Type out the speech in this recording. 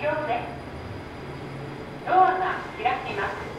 上ですドアが開きます。